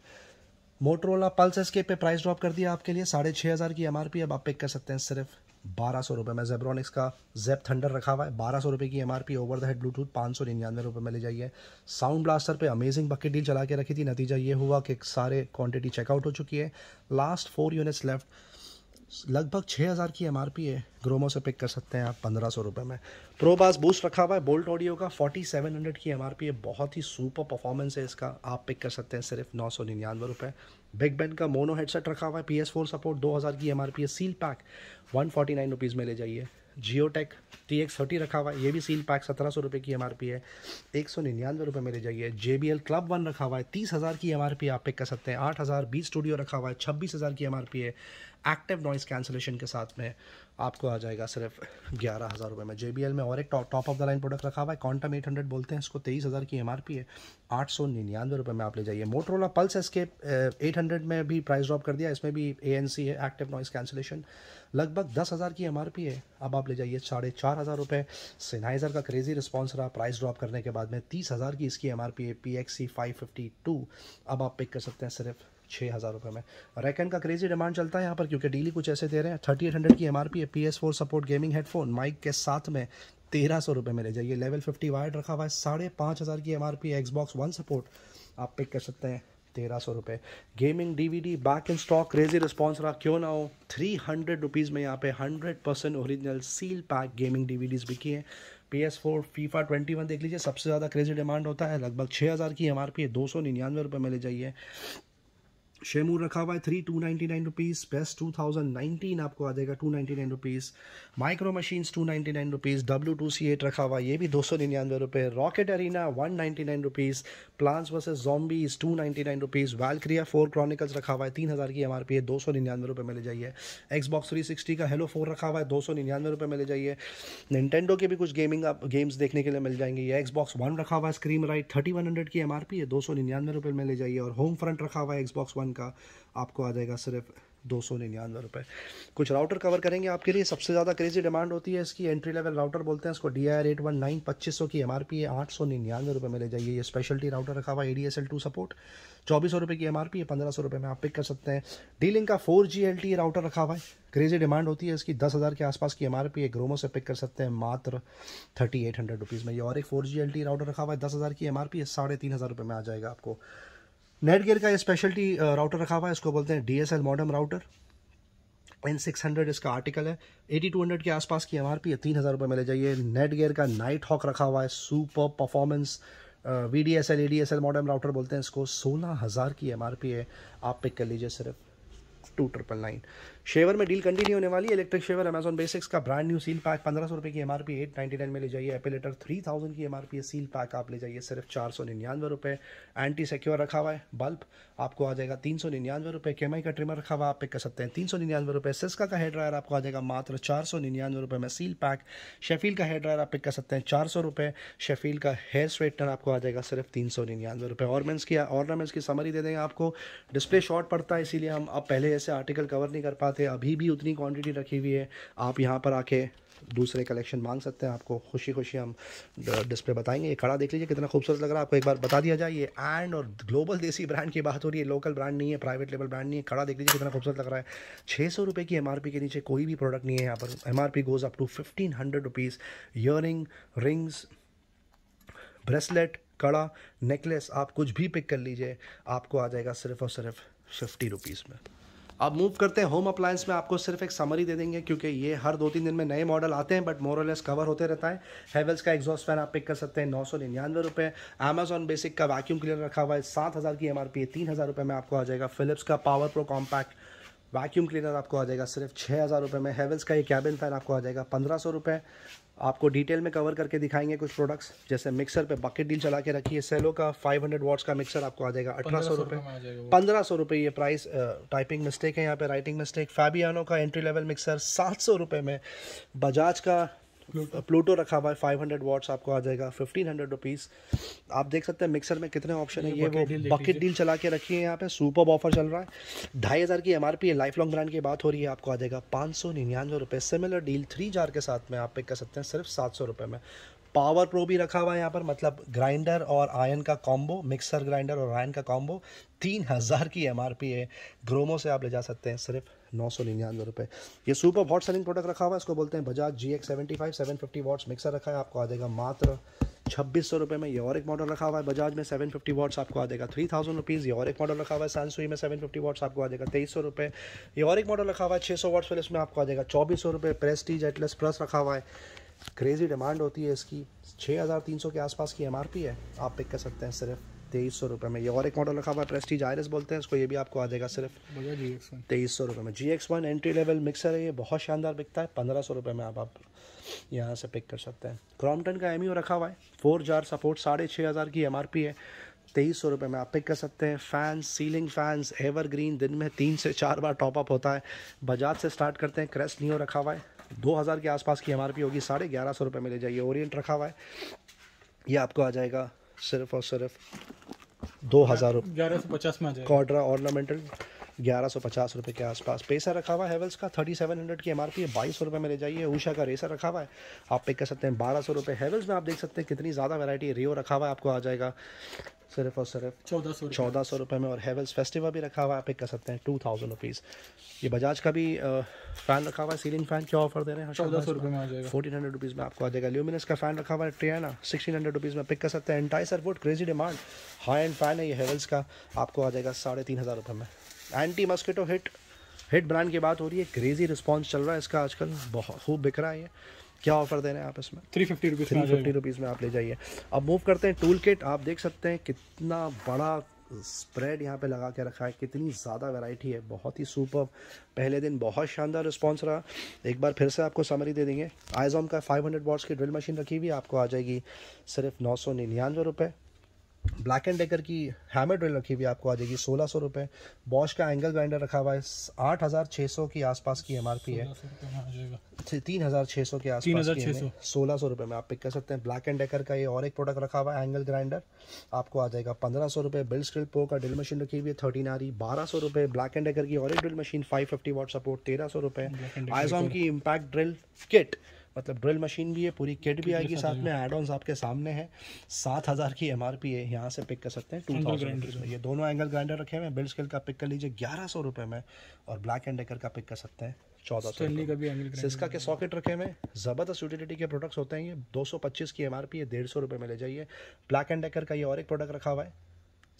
मोटरोला पल्स एस्केप पे प्राइस ड्रॉप कर दिया आपके लिए। साढ़े छः हज़ार की एम आर पी अब आप पिक कर सकते हैं। सिर्फ़ बारह सौ रुपये में जेब्रॉनिक्स का जेप थंडर रखा हुआ है। बारह सौ रुपये की M R P over the head Bluetooth पाँच सौ निन्यानवे रुपये में ले जाइए। साउंड ब्लास्टर पे अमेजिंग बकेट डील चला के रखी थी। नतीजा ये हुआ कि सारे क्वांटिटी चेकआउट हो चुकी है। लास्ट फोर यूनिट्स लेफ़्ट लगभग छः हज़ार की एमआरपी है। ग्रोमो से पिक कर सकते हैं आप पंद्रह सौ रुपये में। प्रोबास बूस्ट रखा हुआ है बोल्ट ऑडियो का फोर्टी सेवन हंड्रेड की एमआरपी है। बहुत ही सुपर परफॉर्मेंस है इसका। आप पिक कर सकते हैं सिर्फ़ नौ सौ निन्यानवे रुपये बिग बैन का मोनो हेडसेट रखा हुआ है पी एस फोर सपोर्ट दो हज़ार की एम आर पी है। Seal pack one forty nine rupees में ले जाइए। Jio tech T X thirty रखा हुआ है, ये भी सील पैक सत्रह सौ रुपये की एम आर पी है, एक सौ निन्यानवे रुपये में ले जाइए J B L club one रखा हुआ है, तीस हज़ार की एम आर पी आप पिक कर सकते हैं, आठ हज़ार बीस स्टूडियो रखा हुआ है, छब्बीस हज़ार की एम आर पी है एक्टिव नॉइस कैंसिलेशन के साथ में आपको आ जाएगा सिर्फ़ ग्यारह हज़ार रुपये में। जे बी एल में और एक top of the line product रखा हुआ है क्वांटम एट हंड्रेड बोलते हैं, इसको तेईस हज़ार की एम आर पी है, आठ सौ निन्यानवे रुपये में आप ले जाइए। Motorola pulse escape eight hundred में भी प्राइस ड्रॉप कर दिया, इसमें भी ए एन सी है एक्टिव नॉइस कैंसिलेशन लगभग दस हज़ार की एमआरपी है। अब आप ले जाइए साढ़े चार हज़ार रुपये सिनाइज़र का क्रेजी रिस्पॉन्स रहा। प्राइस ड्रॉप करने के बाद में तीस हज़ार की इसकी एम आर पी है। P X C five fifty two अब आप पिक कर सकते हैं सिर्फ़ छः हज़ार रुपये में। रैकन का क्रेजी डिमांड चलता है यहाँ पर क्योंकि डीली कुछ ऐसे दे रहे हैं। थर्टी एट हंड्रेड की एम आर पी है। P S four support gaming headphone mic के साथ में तेरह सौ रुपये में ले जाइए। लेवल फिफ्टी वाइड रखा हुआ है। साढ़े पाँच हज़ार की M R P Xbox one support आप पिक कर सकते हैं। तेरह सौ रुपये gaming DVD back in stock crazy response रहा, क्यों ना हो? थ्री हंड्रेड रुपीज़ में यहाँ पे hundred percent original seal pack gaming DVDs बिकी हैं। P S four FIFA twenty one देख लीजिए, सबसे ज़्यादा क्रेजी डिमांड होता है, लगभग छः हज़ार की एम आर पी है, दो सौ निन्यानवे रुपये में ले जाइए। शेमूर रखा हुआ है three two ninety nine rupees best two thousand nineteen आपको आ जाएगा two ninety nine rupees micro machines two ninety nine rupees W two C eight रखा हुआ ये भी दो सौ निन्यानवे रुपये rocket arena one ninety nine rupees plants versus zombies two ninety nine rupees Valkyria four chronicles रखा हुआ है तीन हज़ार की एम आर पी है दो सौ निन्यानवे रुपये में ले जाइए. एक्स बॉक्स थ्री सिक्सटी का हेलो फोर रखा हुआ है दो सौ निन्यानवे रुपये में ले जाइए. निन्टेंडो के भी कुछ गेमिंग आप गेम्स देखने के लिए मिल जाएँगे. ये एक्स बॉक्स वन रखा हुआ है screen right thirty one hundred की एम आर पी है दो सौ निन्यानवे रुपये में जाइए. और होम फ्रंट रखा हुआ है एक्स बॉक्स वन सेवन का, आपको आ जाएगा सिर्फ़ दो सौ निन्यानवे रुपये कुछ राउटर कवर करेंगे आपके लिए। सबसे ज़्यादा क्रेजी डिमांड होती है इसकी। एंट्री लेवल राउटर बोलते हैं इसको। D I R eight one nine पच्चीस सौ की एम आर पी है। आठ सौ निन्यानवे रुपये में ले जाइए। ये स्पेशलिटी राउटर रखा हुआ A D S L two support चौबीस सौ रुपये की एम आर पी है। पंद्रह सौ रुपये में आप पिक कर सकते हैं। डीलिंग का four G L T router रखा हुआ है। क्रेजी डिमांड होती है इसकी। दस हज़ार के आसपास की एम आर पी है। ग्रोमो से पिक कर सकते हैं मात्र थर्टी एट हंड्रेड रुपीज़ में। ये और एक four G L T router रखा हुआ है। दस हज़ार की एम आर पी है। साढ़े तीन हज़ार रुपये में आ जाएगा आपको। नेट गेयर का ये स्पेशलिटी राउटर रखा हुआ है, इसको बोलते हैं D S L modem router N six hundred इसका आर्टिकल है. एटी टू हंड्रेड के आसपास की एम आर पी है, तीन हज़ार रुपये में ले जाइए. नेट गेयर का नाइट हॉक रखा हुआ है super performance V D S L E D S L modem router बोलते हैं इसको. सोलह हज़ार की एम आर पी है. आप पिक कर लीजिए सिर्फ़ टू ट्रिपल नाइन शेवर में डील कंटिन्यू होने वाली है। इलेक्ट्रिक शेवर अमेजॉन बेसिक्स का ब्रांड न्यू सील पैक पंद्रह सौ रुपये की M R P eight ninety nine में ले जाइए। एपिलेटर थ्री थाउज़ेंड की एम आर पी है। सील पैक आप ले जाइए, सिर्फ़ चार सौ निन्यानवे रुपये एंटी सिक्योर रखा हुआ है बल्ब आपको आ जाएगा तीन सौ निन्यानवे रुपये के का ट्रिमर रखा हुआ आप पिक कर सकते हैं तीन सौ निन्यानवे रुपये सिस्का का हेयर ड्रायर आपको आ जाएगा मात्र चार सौ निन्यानवे रुपये में सील पैक शेफील का हेयर ड्रायर आप पिक कर सकते हैं चार सौ रुपये शेफील का हेयर स्ट्रेटनर आपको आ जाएगा सिर्फ़ तीन सौ निन्यानवे रुपये ऑर्नामेंट्स की ऑर्नामेंट्स की समरी दे देंगे आपको। डिस्प्ले शॉर्ट पड़ता है, इसीलिए हम अब पहले ऐसे आर्टिकल कवर नहीं कर पाते अभी भी उतनी क्वांटिटी रखी हुई है। आप यहाँ पर आके दूसरे कलेक्शन मांग सकते हैं। आपको खुशी खुशी हम डिस्प्ले बताएँगे। ये खड़ा देख लीजिए, कितना खूबसूरत लग रहा है। आपको एक बार बता दिया जाए, ये एंड और ग्लोबल देसी ब्रांड की बात हो रही है। लोकल ब्रांड नहीं है प्राइवेट लेवल ब्रांड नहीं है। खड़ा देख लीजिए, कितना खूबसूरत लग रहा है। छः सौ की एमआरपी के नीचे कोई भी प्रोडक्ट नहीं है यहाँ पर। M R goes up to fifteen hundred rupees rings bracelet कड़ा नेकलेस आप कुछ भी पिक कर लीजिए, आपको आ जाएगा सिर्फ़ और सिर्फ़ फिफ्टी रुपीज़ में। अब मूव करते हैं होम अप्लायंस में आपको सिर्फ़ एक समरी दे देंगे, क्योंकि ये हर दो तीन दिन में नए मॉडल आते हैं बट मोरलेस कवर होते रहता है। हेवल्स का एग्जॉस्ट फ़ैन आप पिक कर सकते हैं, नौ सौ निन्यानवे रुपये अमेजॉन बेसिक का वैक्यूम क्लीनर रखा हुआ है, सात हज़ार की एम आर पी है, तीन हज़ार रुपये में आपको आ जाएगा। फिलिप्स का power pro compact vacuum cleaner आपको आ जाएगा सिर्फ़ छः हज़ार रुपये में। हेवल्स का ये कैबिन फ़ैन आपको आ जाएगा पंद्रह सौ रुपये आपको डिटेल में कवर करके दिखाएँगे कुछ प्रोडक्ट्स जैसे मिक्सर पे बकेट डील चला के रखिए सेलो का 500 वॉट्स का मिक्सर आपको आ जाएगा अठारह सौ रुपये पंद्रह सौ रुपये ये प्राइस टाइपिंग मिस्टेक है यहाँ पे राइटिंग मिस्टेक फैबियानो का एंट्री लेवल मिक्सर सात सौ रुपये में। बजाज का प्लूटो। रखा हुआ है फाइव हंड्रेड वॉट्स आपको आ जाएगा फिफ्टीन हंड्रेड रुपीज़ आप देख सकते हैं मिक्सर में कितने ऑप्शन है। ये वो बकेट डील चला के रखी है यहाँ पे। सुपर ऑफ़र चल रहा है। ढाई हज़ार की एम आर पी है लाइफ लॉन्ग ब्रांड की बात हो रही है आपको आ जाएगा पाँच सौ निन्यानवे रुपये सिमिलर डील थ्री जार के साथ में आप पिक कर सकते हैं सिर्फ़ सात सौ रुपये में। पावर प्रो भी रखा हुआ है यहाँ पर मतलब ग्राइंडर और आयन का कॉम्बो, मिक्सर ग्राइंडर और आयन का कॉम्बो, तीन हज़ार की एमआरपी है। ग्रोमो से आप ले जा सकते हैं, सिर्फ़ नौ सौ निन्यानवे रुपये ये सुपर हॉट सेलिंग प्रोडक्ट रखा हुआ है, इसको बोलते हैं Bajaj G X seventy five seven fifty watts mixer रखा है, आपको आ जाएगा मात्र छब्बीस सौ रुपये में। ये और एक मॉडल रखा हुआ है बजाज में सेवन फिफ्टी वॉट्स आपको आ जाएगा थ्री थाउज़ेंड रुपीज़ ये और एक मॉडल रखा हुआ है सैनसुई में सेवन फिफ्टी वॉट्स आपको आ जाएगा तेईस सौ रुपये ये और एक मॉडल रखा हुआ है छः सौ वॉट्स वाले इसमें आपको आ जाएगा चौबीस सौ रुपये प्रेस्टीज एटलेस प्लस रखा हुआ है क्रेजी डिमांड होती है इसकी। छः हज़ार तीन सौ के आसपास की एमआरपी है। आप पिक कर सकते हैं सिर्फ़ तेईस सौ रुपये में। ये और एक मॉडल रखा हुआ है प्रेस्टीज आयरस बोलते हैं इसको ये भी आपको आ जाएगा सिर्फ़ तेईस सौ रुपये में। G X one entry level mixer है ये बहुत शानदार बिकता है। पंद्रह सौ रुपये में आप आप यहाँ से पिक कर सकते हैं। क्रॉम्पटन का एमई रखा हुआ है। फोर जार सपोर्ट साढ़े छः हज़ार की एमआरपी है। तेईस सौ रुपये में आप पिक कर सकते हैं। Fans ceiling fans evergreen दिन में तीन से चार बार टॉपअप होता है। बजाज से स्टार्ट करते हैं। क्रेस्ट नियो रखा हुआ है। दो हज़ार के आसपास की एमआरपी होगी साढ़े ग्यारह सौ रुपये में ले जाइए। ओरिएंट रखा हुआ है। ये आपको आ जाएगा सिर्फ़ और सिर्फ़ दो हज़ार ग्यारह सौ पचास में कॉड्रा ऑर्नामेंटल ग्यारह सौ पचास रुपये के आसपास। पेसर रखा हुआ है हेवल्स का थर्टी सेवन हंड्रेड की एम आर पी है बाईस सौ रुपये में ले जाइए। ऊषा का रेसर रखा हुआ है आप पिक कर सकते हैं बारह सौ रुपये हेवल्स में आप देख सकते हैं कितनी ज़्यादा वैरायटी रियो रखा हुआ है आपको आ जाएगा सिर्फ़ और सिर्फ़ चौदह सौ चौदह सौ रुपये में। और हेवल्स फेस्टिवल भी रखा हुआ है आप पिक कर सकते हैं टू थाउज़ेंड रुपीज़ ये बजाज का भी फ़ैन रखा हुआ है सीलिंग फ़ैन क्या ऑफ़र दे रहे हैं? चौदह सौ रुपये में आ जाएगा। फोर्टीन हंड्रेड रुपीज़ में आपको आ जाएगा। ल्यूमिनस का फ़ैन रखा हुआ है ट्रियाना सिक्सटीन हंड्रेड रुपीज़ में पिक कर सकते हैं। Enticer wood crazy demand high end fan है ये हेवल्स का आपको आ जाएगा साढ़े तीन हज़ार रुपये में। Anti mosquito hit hit brand की बात हो रही है क्रेजी रिस्पॉन्स चल रहा है इसका आजकल बहुत खूब बिक रहा है ये। क्या ऑफ़र दे रहे हैं आप इसमें? Three fifty rupees three fifty rupees में आप ले जाइए। अब मूव करते हैं टूल किट आप देख सकते हैं कितना बड़ा स्प्रेड यहाँ पे लगा के रखा है कितनी ज़्यादा वैरायटी है बहुत ही सुपर पहले दिन बहुत शानदार रिस्पांस रहा। एक बार फिर से आपको समरी दे देंगे। आइजॉम का 500 हंड्रेड वॉट्स की ड्रिल मशीन रखी हुई आपको आ जाएगी सिर्फ़ नौ सौ निन्यानवे रुपये ब्लैक एंड डेकर की हैमर ड्रिल रखी हुई आपको आ जाएगी सोलह सौ रुपये बॉश का एंगल ग्राइंडर रखा हुआ है आठ हज़ार छः सौ की आसपास की एम आर पी है। तीन हज़ार छः सौ के आसपास सोलह सौ रुपये में आप पिक कर सकते हैं। ब्लैक एंड डेकर का ये और एक प्रोडक्ट रखा हुआ है एंगल ग्राइंडर आपको आ जाएगा पंद्रह सौ रुपये बिल स्क्रिल पो का ड्रिल मशीन रखी हुई है थर्टीन आ रही बारह सौ रुपये ब्लैक एंड डेकर की और एक drill machine five fifty watt support तेरह सौ रुपये आइजॉन की इम्पैक्ट ड्रिल किट मतलब ड्रिल मशीन भी है पूरी किट भी आएगी साथ में एड ऑन आपके सामने है। सात हज़ार की एम आर पी है यहाँ से पिक कर सकते हैं टू थाउज़ेंड ये दोनों एंगल ग्राइंडर रखे हुए हैं बिल्ड स्केल का पिक कर लीजिए ग्यारह सौ रुपये में और ब्लैक एंड डेकर का पिक कर सकते हैं चौदह सौ सिस्का के सॉकेट रखे हुए ज़बरदस्त यूटिलिटी के प्रोडक्ट्स होते हैं ये दो सौ पच्चीस की एम आर पी है डेढ़ सौ रुपये में ले जाइए। ब्लैक एंड डेकर का ये और एक प्रोडक्ट रखा हुआ है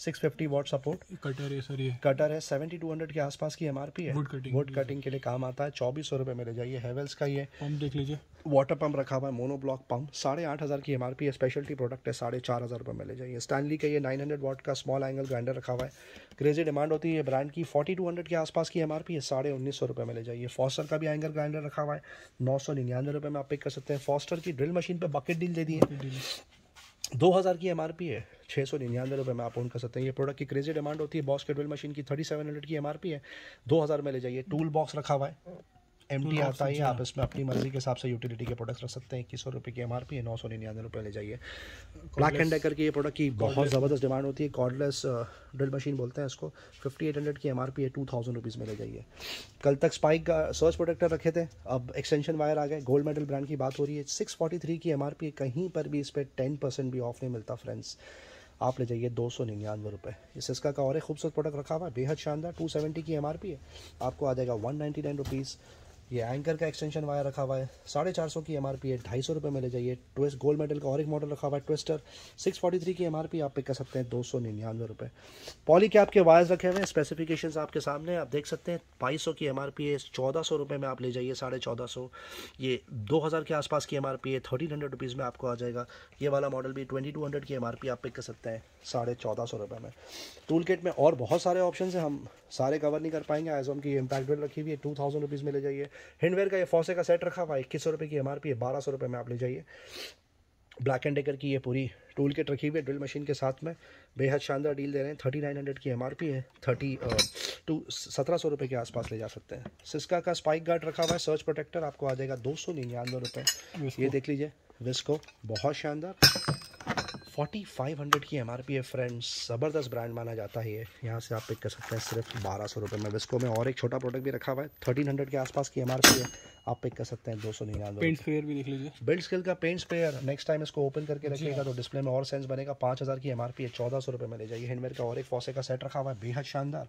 six fifty watt support. Cutter है सर ये। कटर है सेवेंटी टू हंड्रेड के आसपास की एमआरपी है। वुड कटिंग वुड कटिंग के लिए काम आता है चौबीस सौ रुपये में ले जाइए हेवल्स का ये पंप देख लीजिए। वाटर पंप रखा हुआ है मोनो ब्लॉक पंप साढ़े आठ हज़ार की एमआरपी है स्पेशलिटी प्रोडक्ट है साढ़े चार हज़ार रुपये में ले जाइए। स्टैनली का ये नाइन हंड्रेड वॉट का स्मॉल एंगल ग्राइंडर रखा हुआ है। क्रेजी डिमांड होती है ब्रांड की फोर्टी टू हंड्रेड के आसपास की एमआरपी है साढ़े उन्नीस सौ रुपये में ले जाइए। फॉस्टर का भी एंगल ग्राइंडर रखा हुआ है नौ सौ निन्यानवे रुपये में आप पिक कर सकते हैं। फॉस्टर की ड्रिल मशीन पर बकेट डील दे दी है। दो हज़ार की एम आर पी है छः सौ निन्यानवे रुपये में आप ओन कर सकते हैं। ये प्रोडक्ट की क्रेजी डिमांड होती है बॉस के ड्रिल मशीन की थर्टी सेवन हंड्रेड की एम आर पी है। दो हज़ार में ले जाइए टूल बॉक्स रखा हुआ है। एम टी आता है आप इसमें अपनी मर्ज़ी के हिसाब से यूटिलिटी के प्रोडक्ट्स रख सकते हैं। इक्कीस सौ रुपये की एम आर पी है नौ सौ निन्यानवे रुपये ले जाइए। ब्लैक एंड डेकर की ये प्रोडक्ट की बहुत ज़बरदस्त डिमांड होती है। कॉर्डलेस ड्रिल मशीन बोलते हैं इसको। फिफ्टी एट हंड्रेड की एम आर पी है टू थाउज़ेंड रुपीज़ में ले जाइए। कल तक स्पाइक का सर्च प्रोटेक्टर रखे थे अब एक्सटेंशन वायर आ गए। गोल्ड मेडल ब्रांड की बात हो रही है। सिक्स फोर्टी थ्री की एम आर पी कहीं पर भी इस पर टेन परसेंट भी ऑफ़ नहीं मिलता फ्रेंड्स आप ले जाइए दो सौ निन्यानवे रुपये इस इसका का और एक खूबसूरत प्रोडक्ट रखा हुआ है। बेहद शानदार टू सेवेंटी की एम आर पी है। आपको आ जाएगा वन नाइन्टी नाइन रुपीज़ ये एंकर का एक्सटेंशन वायर रखा हुआ है। साढ़े चार सौ की एम आर पी है, ढाई सौ रुपये में ले जाइए। ट्वेस्ट गोल्ड मेडल का और एक मॉडल रखा हुआ है ट्विस्टर सिक्स फोर्टी थ्री की एम आर पी आप पिक कर सकते हैं, दो सौ निन्यानवे रुपये पॉली के आपके वायर्स रखे हुए हैं स्पेसिफिकेशन आपके सामने आप देख सकते हैं, बाईस सौ की एम आर पी है, चौदह सौ रुपये में आप ले जाइए, साढ़े चौदह सौ। ये दो हज़ार के आसपास की एम आर पी है थर्टीन हंड्रेड रुपीज़ में आपको आ जाएगा। ये वाला मॉडल भी ट्वेंटी टू हंड्रेड की एम आर पी आप पिक कर सकते हैं, साढ़े चौदह सौ रुपये में। टूल किट में और बहुत सारे ऑप्शन हैं, हम सारे कवर नहीं कर पाएँगे एजोम की इम्पैक्ट बिल रखी हुई है टू थाउज़ेंड रुपीज़ में ले जाइए। हिंडवेयर का ये फौसे का सेट रखा हुआ है इक्कीस सौ रुपये की एम आर पी है बारह सौ रुपये में आप ले जाइए। ब्लैक एंड डेकर की ये पूरी टूल किट रखी हुई है ड्रिल मशीन के साथ में। बेहद शानदार डील दे रहे हैं। थर्टी नाइन हंड्रेड की एम आर पी है थर्टी टू सत्रह सौ रुपये के आसपास ले जा सकते हैं। सिस्का का स्पाइक गार्ड रखा हुआ है सर्च प्रोटेक्टर आपको आ जाएगा दो सौ निन्यानवे रुपये ये देख लीजिए विस्को बहुत शानदार। फोर्टी फाइव हंड्रेड की एम आर पी है फ्रेंड्स ज़बरदस्त ब्रांड माना जाता है ये. यहाँ से आप पिक कर सकते हैं सिर्फ़ बारह सौ रुपये में. विस्को में और एक छोटा प्रोडक्ट भी रखा हुआ है. थर्टीन हंड्रेड के आसपास की एम आर पी है. आप पिक कर सकते हैं दो सौ निन्यानवे पेंट स्पेयर भी देख लीजिए। बिल्ड स्किल का पेंट स्पेयर नेक्स्ट टाइम इसको ओपन करके रखिएगा तो डिस्प्ले में और सेंस बनेगा. पाँच हज़ार की एम आर पी है. चौदह सौ रुपये में ले जाइए. हैंडमेड का और एक फॉसे का सेट रखा हुआ है. बेहद शानदार.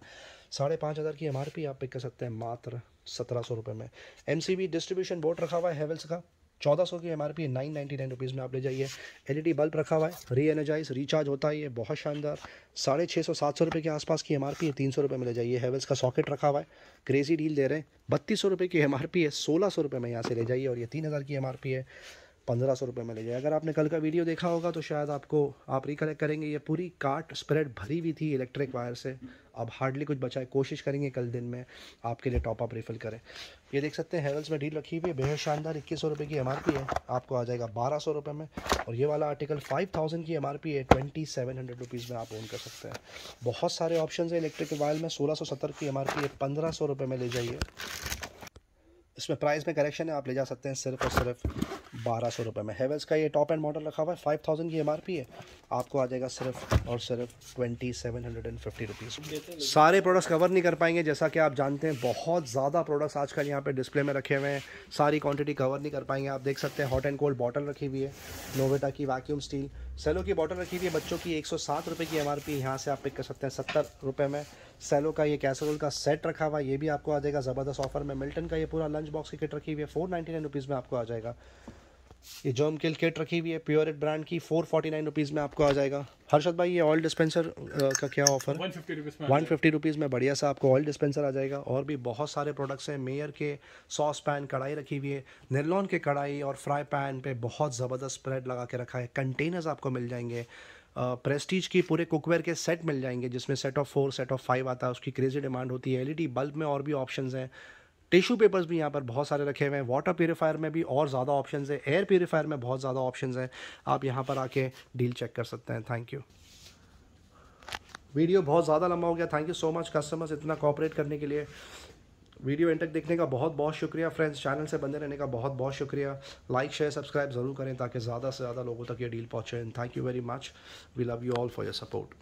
साढ़े पाँच हज़ार की एम आर पी आप पिक कर सकते हैं मात्र सत्रह सौ रुपये में. M C B distribution board रखा हुआ है हेवल्स का. चौदह सौ की M R P nine ninety nine rupees में आप ले जाइए। एल ई डी बल्ब रखा हुआ है री एनर्जाइज रिचार्ज होता है ये बहुत शानदार। साढ़े छः सौ, सात सौ रुपये के आसपास की एम आर पी है, तीन सौ रुपये में ले जाइए। हेवल्स का सॉकेट रखा हुआ है क्रेजी डील दे रहे हैं। बत्तीस सौ रुपये की एम आर पी है, सोलह सौ रुपये में यहाँ से ले जाइए और ये तीन हज़ार की एम आर पी है। पंद्रह सौ रुपये में ले जाए। अगर आपने कल का वीडियो देखा होगा तो शायद आपको, आप रिकलेक्ट करेंगे, ये पूरी कार्ट स्प्रेड भरी हुई थी इलेक्ट्रिक वायर से। अब हार्डली कुछ बचाए कोशिश करेंगे कल दिन में आपके लिए टॉप अप रिफिल करें। ये देख सकते हैं हेवल्स में डील रखी हुई है। बेहद शानदार इक्कीस सौ रुपये की एमआरपी है। आपको आ जाएगा बारह सौ रुपये में। और ये वाला आर्टिकल फाइव थाउज़ेंड की एमआरपी है। ट्वेंटी सेवन हंड्रेड रुपीज़ में आप ओन कर सकते हैं। बहुत सारे ऑप्शन है इलेक्ट्रिक वायर में। सोलह सौ सत्तर की एमआरपी है। पंद्रह सौ रुपये में ले जाइए। इसमें प्राइस में करेक्शन है, आप ले जा सकते हैं सिर्फ़ और सिर्फ़ बारह सौ रुपये में। हेवल्स का ये टॉप एंड मॉडल रखा हुआ है फाइव थाउज़ेंड की एमआरपी है। आपको आ जाएगा सिर्फ़ और सिर्फ़ twenty seven hundred and fifty rupees सारे प्रोडक्ट्स कवर नहीं कर पाएँगे, जैसा कि आप जानते हैं, बहुत ज़्यादा प्रोडक्ट्स आजकल यहाँ पे डिस्प्ले में रखे हुए हैं। सारी क्वांटिटी कवर नहीं कर पाएँगे, आप देख सकते हैं हॉट एंड कोल्ड बॉटल रखी हुई है नोवेटा की वैक्यूम स्टील सेलो की बॉटल रखी हुई है, बच्चों की एक सौ सात रुपये की एम आर पी यहाँ से आप पिक कर सकते हैं, सत्तर रुपये में। सेलो का ये कैसरोल का सेट रखा हुआ ये भी आपको आ जाएगा ज़बरदस्त ऑफ़र में। मिल्टन का ये पूरा लंच बॉक्स की किट रखी हुई है फोर नाइन्टी नाइन रुपीज़ में आपको आ जाएगा। ये जर्म किल किट रखी हुई है प्योरेट ब्रांड की फोर फोर्टी नाइन रुपीज़ में आपको आ जाएगा। हर्षद भाई ये ऑयल डिस्पेंसर का क्या ऑफ़र वन फिफ्टी रुपीज़ में बढ़िया सा आपको ऑयल डिस्पेंसर आ जाएगा। और भी बहुत सारे प्रोडक्ट्स हैं मेयर के सॉस पैन कढ़ाई रखी हुई है निर्लॉन के कढ़ाई और फ्राई पैन पे बहुत ज़बरदस्त स्प्रेड लगा के रखा है। कंटेनर्स आपको मिल जाएँगे। प्रेस्टीज की पूरे कुकवेयर के सेट मिल जाएँगे, जिसमें set of four set of five आता है, उसकी क्रेजी डिमांड होती है। एलईडी बल्ब में और भी ऑप्शन हैं। टिश्यू पेपर्स भी यहाँ पर बहुत सारे रखे हुए हैं। वाटर प्योरीफायर में भी और ज़्यादा ऑप्शन है। एयर प्योरीफायर में बहुत ज़्यादा ऑप्शन हैं। आप यहाँ पर आके डील चेक कर सकते हैं। थैंक यू वीडियो बहुत ज़्यादा लंबा हो गया। Thank you so much customers इतना कॉपरेट करने के लिए। वीडियो एंड तक देखने का बहुत बहुत शुक्रिया फ्रेंड्स, चैनल से बने रहने का बहुत बहुत शुक्रिया। लाइक शेयर सब्सक्राइब ज़रूर करें ताकि ज़्यादा से ज़्यादा लोगों तक ये डील पहुँचे। Thank you very much we love you all for your support